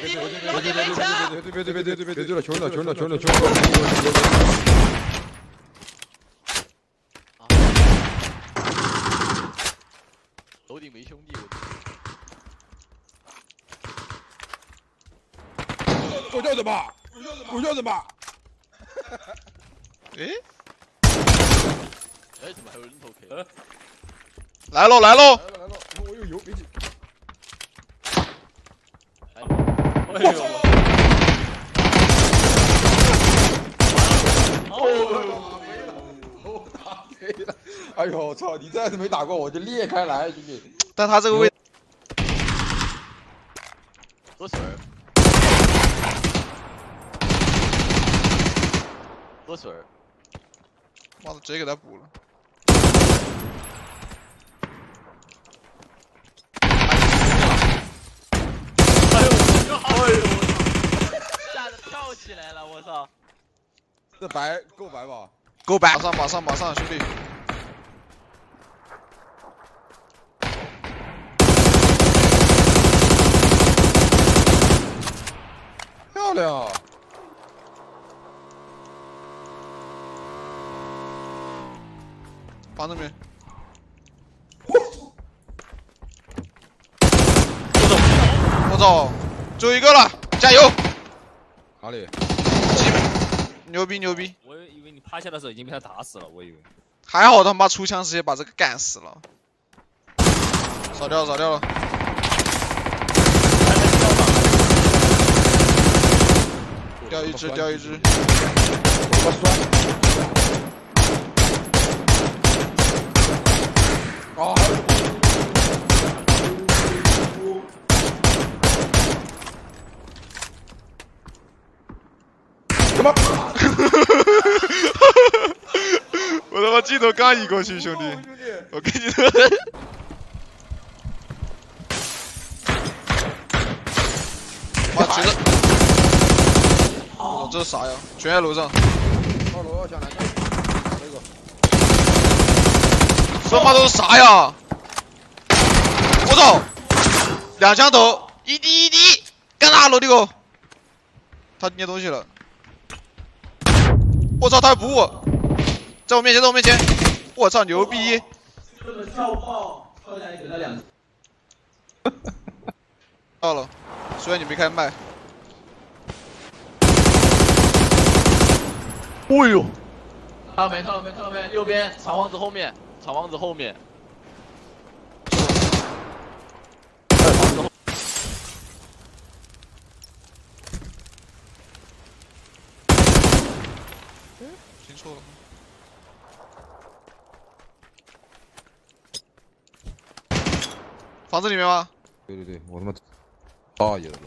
别别别别别别别别别对了，求了求了求了求了！楼顶没兄弟，我叫什么？我叫什么？哎哎，怎么还有人头 K？来喽来喽！来了来了，我有油没进。哎呦！哦，我打飞了！哎呦，我操！你这样子没打过，我就裂开来，兄弟。但他这个位，喝水儿，喝水儿。妈的，直接给他补了。哎呦！哎呦！吓得跳起来了，我操！这白够白吧？够白！马上马上马上，兄弟！亮！放这边。我操！最后一个了，加油！哪里？牛逼牛逼！我以为你趴下的时候已经被他打死了，我以为。还好他妈出枪直接把这个干死了。扫掉扫掉了。掉一只掉一只。我酸。啊！他妈！我他妈镜头刚移过去，兄弟，我跟你说。妈，其实，哦，这是啥呀？全在楼上。二楼要下来，这个。这他妈都是啥呀？我操！两枪头，一滴一滴，干啥楼梯口？他捏东西了。我操，他要补我，在我面前，在我面前。我操，牛逼！这个跳炮，跳下来给他两。到了，虽然你没开麦。哎呦！看到没？看到没？看到没？右边长房子后面，长房子后面。听错了。房子里面吗？对对对，我他妈，啊有了。